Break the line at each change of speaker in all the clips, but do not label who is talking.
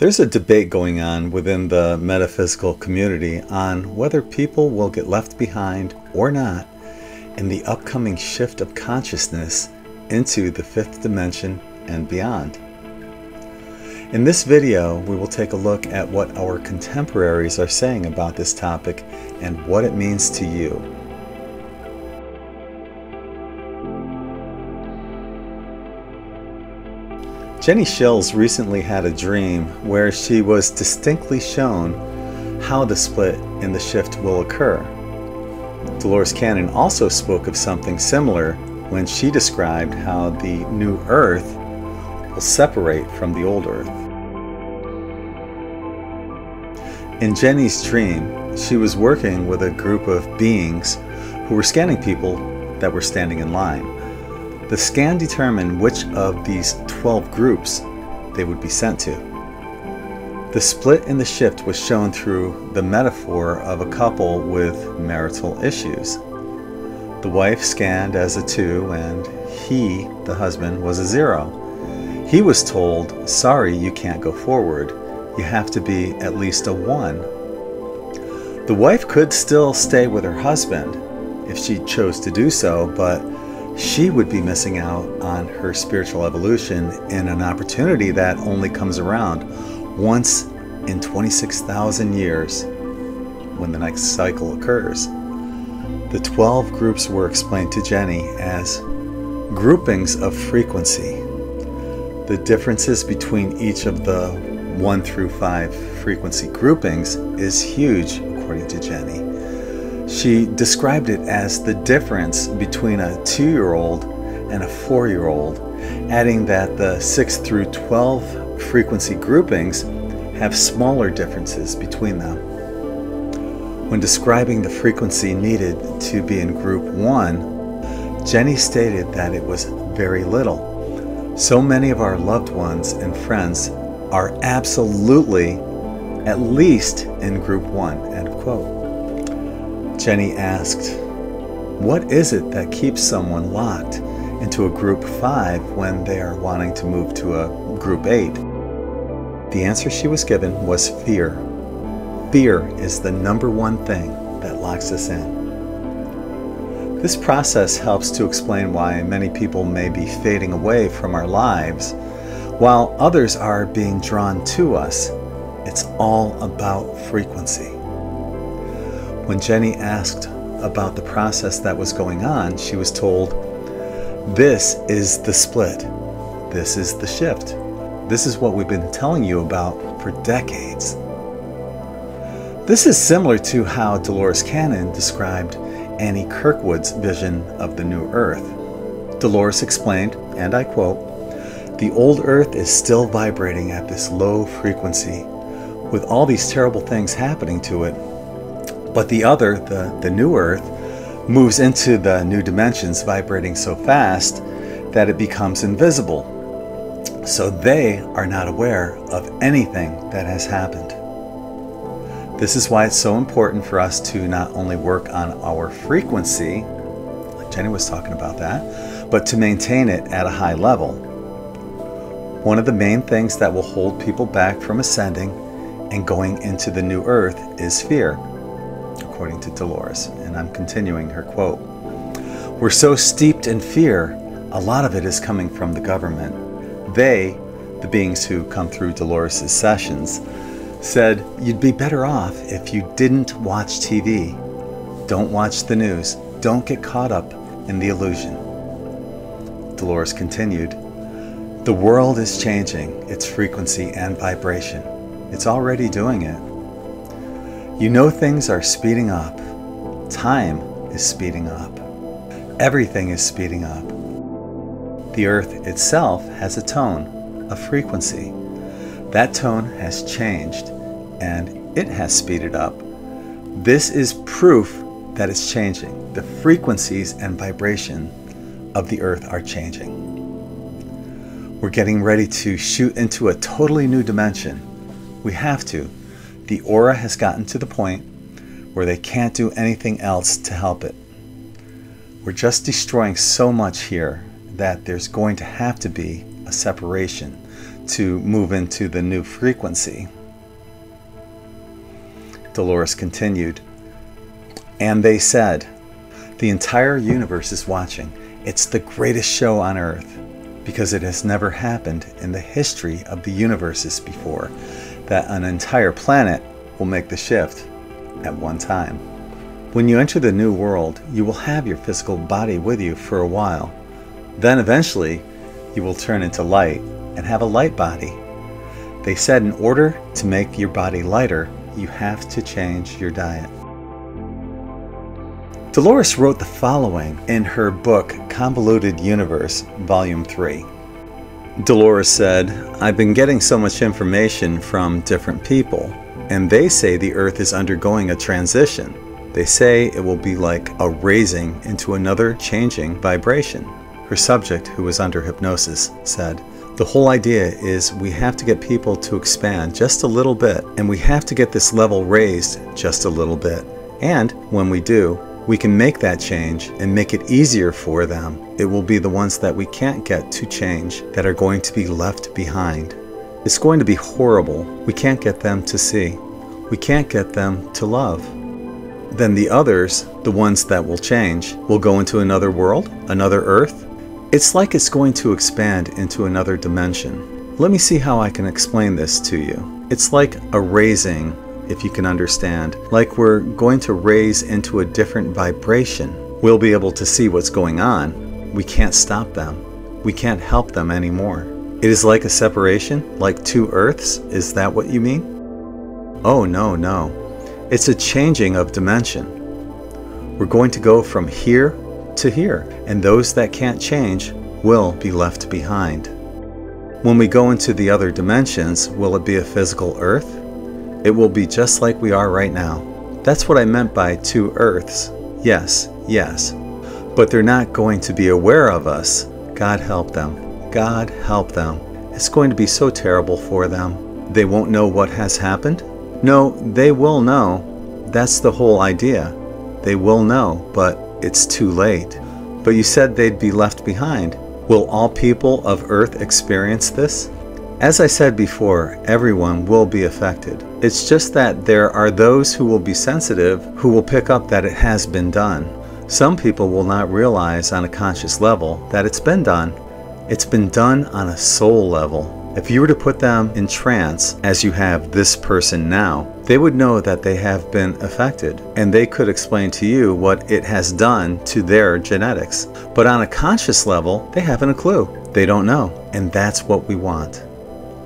There's a debate going on within the metaphysical community on whether people will get left behind or not in the upcoming shift of consciousness into the fifth dimension and beyond. In this video, we will take a look at what our contemporaries are saying about this topic and what it means to you. Jenny Schiltz recently had a dream where she was distinctly shown how the split in the shift will occur. Dolores Cannon also spoke of something similar when she described how the new Earth will separate from the old Earth. In Jenny's dream, she was working with a group of beings who were scanning people that were standing in line. The scan determined which of these 12 groups they would be sent to. The split in the shift was shown through the metaphor of a couple with marital issues. The wife scanned as a 2 and he, the husband, was a 0. He was told, sorry, you can't go forward. You have to be at least a 1. The wife could still stay with her husband if she chose to do so, but she would be missing out on her spiritual evolution in an opportunity that only comes around once in 26,000 years when the next cycle occurs. The 12 groups were explained to Jenny as groupings of frequency. The differences between each of the 1 through 5 frequency groupings is huge, according to Jenny. She described it as the difference between a two year old and a four year old, adding that the 6 through 12 frequency groupings have smaller differences between them. When describing the frequency needed to be in group 1, Jenny stated that it was very little. So many of our loved ones and friends are absolutely at least in group 1. End quote. Jenny asked, What is it that keeps someone locked into a group 5 when they are wanting to move to a group 8? The answer she was given was fear. Fear is the number one thing that locks us in. This process helps to explain why many people may be fading away from our lives while others are being drawn to us. It's all about frequency. When Jenny asked about the process that was going on, she was told, This is the split. This is the shift. This is what we've been telling you about for decades. This is similar to how Dolores Cannon described Annie Kirkwood's vision of the new Earth. Dolores explained, and I quote, The old Earth is still vibrating at this low frequency, with all these terrible things happening to it but the other, the, the new Earth, moves into the new dimensions, vibrating so fast that it becomes invisible. So they are not aware of anything that has happened. This is why it's so important for us to not only work on our frequency, like Jenny was talking about that, but to maintain it at a high level. One of the main things that will hold people back from ascending and going into the new earth is fear according to Dolores. And I'm continuing her quote. We're so steeped in fear, a lot of it is coming from the government. They, the beings who come through Dolores' sessions, said you'd be better off if you didn't watch TV. Don't watch the news. Don't get caught up in the illusion. Dolores continued, The world is changing its frequency and vibration. It's already doing it. You know things are speeding up. Time is speeding up. Everything is speeding up. The earth itself has a tone, a frequency. That tone has changed and it has speeded up. This is proof that it's changing. The frequencies and vibration of the earth are changing. We're getting ready to shoot into a totally new dimension. We have to the aura has gotten to the point where they can't do anything else to help it. We're just destroying so much here that there's going to have to be a separation to move into the new frequency. Dolores continued, And they said, The entire universe is watching. It's the greatest show on earth because it has never happened in the history of the universes before that an entire planet will make the shift at one time. When you enter the new world, you will have your physical body with you for a while. Then eventually, you will turn into light and have a light body. They said in order to make your body lighter, you have to change your diet. Dolores wrote the following in her book Convoluted Universe, Volume 3. Dolores said, I've been getting so much information from different people, and they say the Earth is undergoing a transition. They say it will be like a raising into another changing vibration. Her subject, who was under hypnosis, said, the whole idea is we have to get people to expand just a little bit, and we have to get this level raised just a little bit. And when we do, we can make that change and make it easier for them. It will be the ones that we can't get to change that are going to be left behind. It's going to be horrible. We can't get them to see. We can't get them to love. Then the others, the ones that will change, will go into another world, another earth, it's like it's going to expand into another dimension. Let me see how I can explain this to you. It's like a raising, if you can understand, like we're going to raise into a different vibration. We'll be able to see what's going on. We can't stop them. We can't help them anymore. It is like a separation, like two earths. Is that what you mean? Oh, no, no. It's a changing of dimension. We're going to go from here to here, and those that can't change will be left behind. When we go into the other dimensions, will it be a physical earth? It will be just like we are right now. That's what I meant by two earths. Yes, yes. But they're not going to be aware of us. God help them. God help them. It's going to be so terrible for them. They won't know what has happened? No, they will know. That's the whole idea. They will know, but it's too late. But you said they'd be left behind. Will all people of earth experience this? As I said before, everyone will be affected. It's just that there are those who will be sensitive who will pick up that it has been done. Some people will not realize on a conscious level that it's been done. It's been done on a soul level. If you were to put them in trance, as you have this person now, they would know that they have been affected, and they could explain to you what it has done to their genetics. But on a conscious level, they haven't a clue. They don't know, and that's what we want.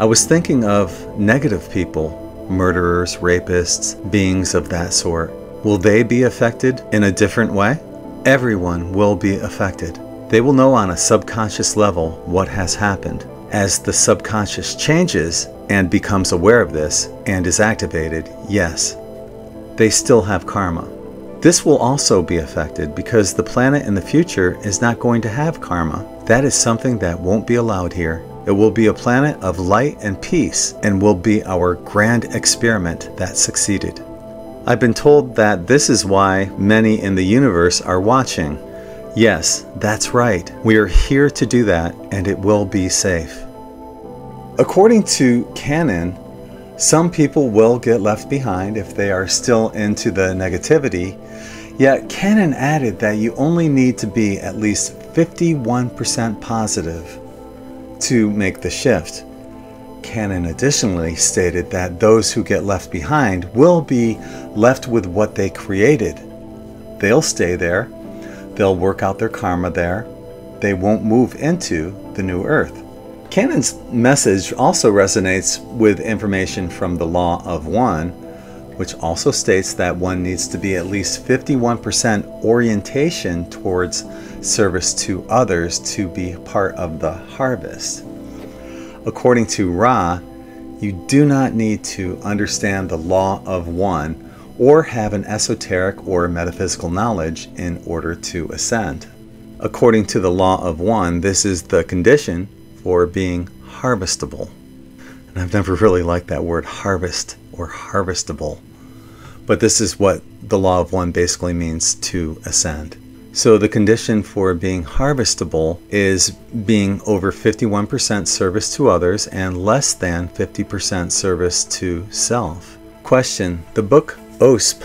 I was thinking of negative people, murderers, rapists, beings of that sort. Will they be affected in a different way? Everyone will be affected. They will know on a subconscious level what has happened. As the subconscious changes and becomes aware of this and is activated, yes, they still have karma. This will also be affected because the planet in the future is not going to have karma. That is something that won't be allowed here. It will be a planet of light and peace and will be our grand experiment that succeeded. I've been told that this is why many in the universe are watching Yes, that's right. We are here to do that, and it will be safe. According to Cannon, some people will get left behind if they are still into the negativity, yet Cannon added that you only need to be at least 51% positive to make the shift. Cannon additionally stated that those who get left behind will be left with what they created. They'll stay there They'll work out their karma there. They won't move into the new earth. Cannon's message also resonates with information from the Law of One, which also states that one needs to be at least 51% orientation towards service to others to be part of the harvest. According to Ra, you do not need to understand the Law of One or have an esoteric or metaphysical knowledge in order to ascend. According to the law of one, this is the condition for being harvestable. And I've never really liked that word harvest or harvestable. But this is what the law of one basically means to ascend. So the condition for being harvestable is being over 51% service to others and less than 50% service to self. Question The book Oahspe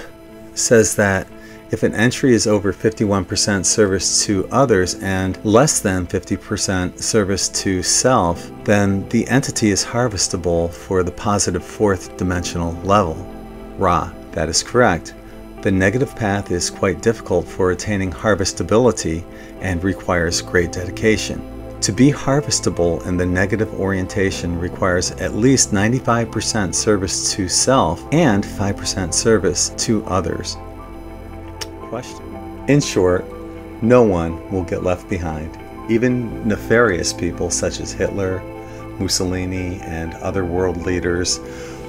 says that if an entry is over 51% service to others and less than 50% service to self, then the entity is harvestable for the positive fourth dimensional level. Ra, that is correct. The negative path is quite difficult for attaining harvestability and requires great dedication. To be harvestable in the negative orientation requires at least 95% service to self and 5% service to others question. In short, no one will get left behind. Even nefarious people such as Hitler, Mussolini, and other world leaders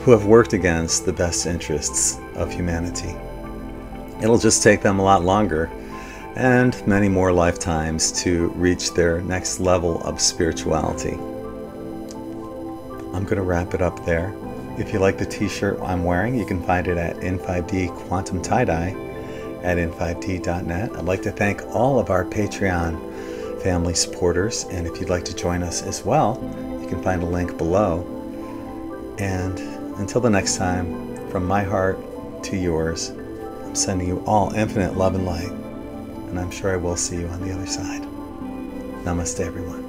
who have worked against the best interests of humanity. It'll just take them a lot longer and many more lifetimes to reach their next level of spirituality. I'm going to wrap it up there. If you like the t shirt I'm wearing, you can find it at In5D Quantum Tie Dye at in5d.net. I'd like to thank all of our Patreon family supporters, and if you'd like to join us as well, you can find a link below. And until the next time, from my heart to yours, I'm sending you all infinite love and light, and I'm sure I will see you on the other side. Namaste, everyone.